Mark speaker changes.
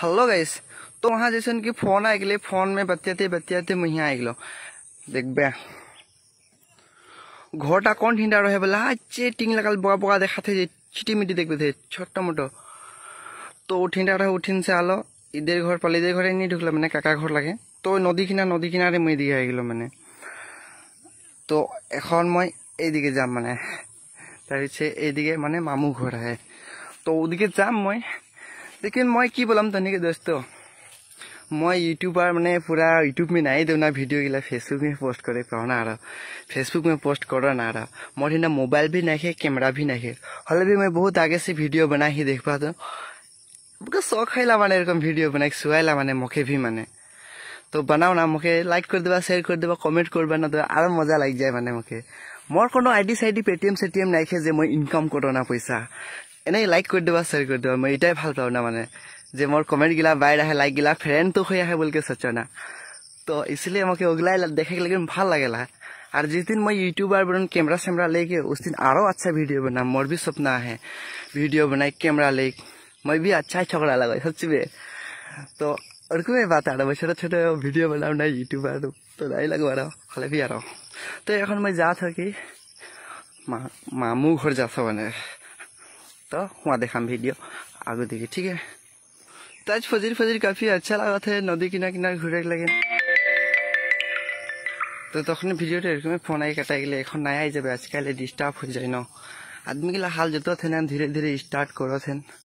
Speaker 1: Hello guys तो वहाँ जैसे कि फोन आ गए फोन में बतियाते बतियाते मैं यहाँ आ गलो देखबे घरटा कौन ठिंडा रहे बोला अच्छे टिंग लगल बगा बगा देखा थे छिटी मिटी देखते थे छोटा मोटो तो ठिंडा रहे उठिन से आलो इधर घर पाले इधर घर नहीं ढुकल मैंने काका घर लगे तो नदी किना नदी किनारे मैं दिखे आ गलो मैंने তো এখন মই এইদিকে যাম মানে তাৰপিছত এইদিকে মানে মামু ঘৰ আহে তো ওদিকে যাম মই लेकिन मैं कि बोलम तनिक दोस्तों मैं यूट्यूबर मैंने पूरा यूट्यूब में नहीं देना वीडियो गिला फेसबुक में पोस्ट करे पाओ ना रहा। फेसबुक में पोस्ट करो ना मोर हिना मोबाइल भी नहीं है कैमरा भी नहीं है। हले भी मैं बहुत आगे से वीडियो बना ही देख पा तो शौक है माने एरकम वीडियो बना चुआला माने मुखे भी माने। तो बनाओ ना मुखे लाइक कर देवा शेयर कर देवा कमेंट करबा ना तो और मज़ा लग जाए माने मुखे मोर कोनो आईडी साइडी पेटीएम सेटीएम नाइखे जे मैं इनकम करो ना पैसा। এনেই লাইক কৰি দিবা শ্বেয়াৰ কৰি দিবা মই এটাই ভাল পাওঁ না মানে যে মোৰ কমেণ্ট গিলা বাইৰ আহে লাইক গিলা ফ্ৰেণ্ডটো হৈ আহে বলকে सोचो ना तो इसलिए मुझे उगला देखे के लेकिन ভাল लगेला और जिस दिन मैं यूट्यूबर बनूँ कैमरा शैमरा लेके उस दिन आरो अच्छा वीडियो बना मोर भी सपना है वीडियो बनाए कैमरा ले मैं भी अच्छा ही छोकरा लगा सच में तो और कोई बात आ रहा छोटे छोटे वीडियो बनाऊ ना यूट्यूबर तो नहीं लगवा रहा हले भी आ रहा तो এখন मैं जा था कि मामू घर जा मैंने तो वहाँ देखा वीडियो आगे देखिए ठीक है तो आज फजीर फजीर काफी अच्छा लगा था नदी किनारे किनारे घूरे लगे তো তখন ভিডিওটা এরকম ফোন আই কাটাই গেলে এখন নাই আই যাবে আজকাল ডিস্টার্ব হয়ে যায় ন আদমি গিলা হাল যত থেন ধীরে ধীরে স্টার্ট করছেন